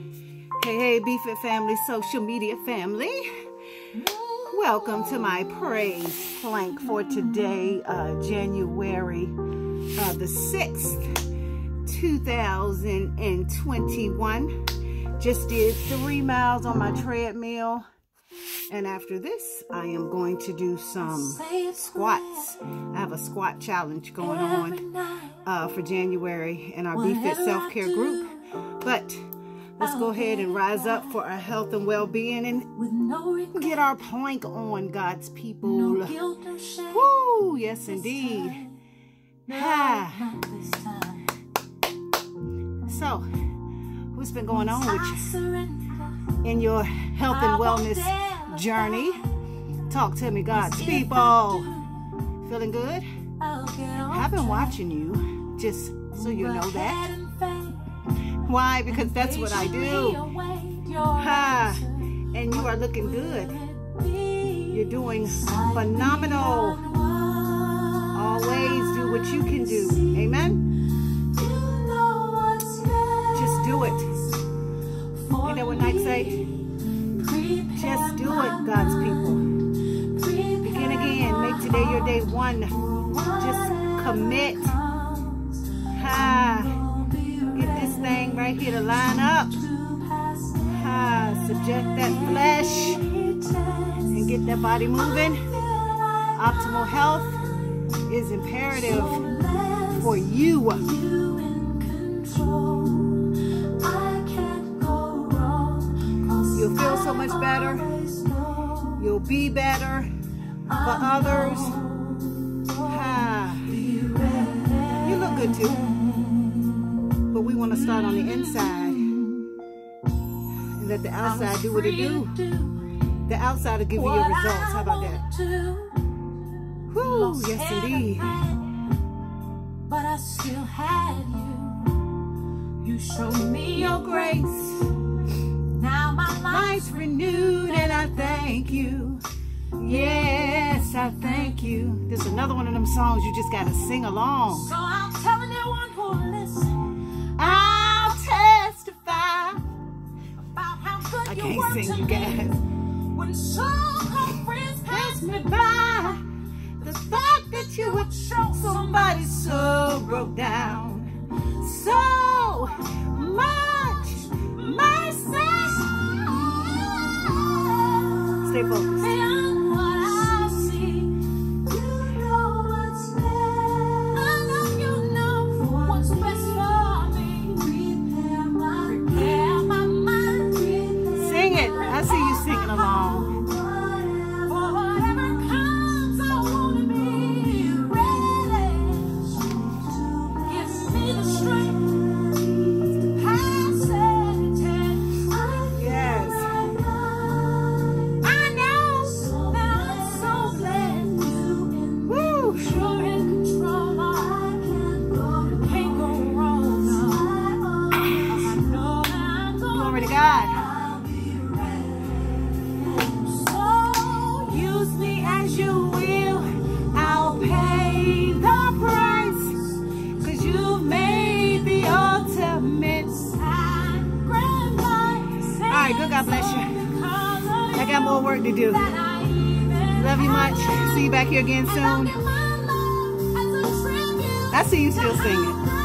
Hey, hey, BeFit family, social media family. Welcome to my praise plank for today, uh, January uh, the 6th, 2021. Just did three miles on my treadmill. And after this, I am going to do some squats. I have a squat challenge going on uh, for January in our BeFit self-care group. But let's go ahead and rise up for our health and well-being and get our plank on, God's people. Woo! Yes, indeed. Ah. So, what's been going on with you in your health and wellness journey? Talk to me, God's people. Feeling good? I've been watching you, just so you know that. Why? Because that's what I do. Ha! And you are looking good. You're doing phenomenal. Always do what you can do. Amen? Just do it. Ain't that what Nike say? Just do it, God's people. Begin again. Make today your day one. Just right here to line up. Ha! Subject that flesh and get that body moving. Optimal health is imperative for you. You'll feel so much better. You'll be better for others. Ha. You look good too. We want to start on the inside and let the outside do what it do. The outside will give you your results. How about that? Whoo, yes indeed. But I still had you. You showed me your grace. Now my Life's renewed and I thank you. Yes, I thank you. This is another one of them songs you just gotta sing along. So I'm telling everyone who will I you can't sing, to you guys. When so-called friends Pass passed me me by. The thought that you would show somebody so broke down. So much mercy. Stay focused. Glory to God. so Use me as you will. I'll pay the price. Cause you've made the ultimate. sacrifice. All right, good. God bless you. I got more work to do. that I even Love you much. See you back here again soon. give my love as a tribute. I see you still singing.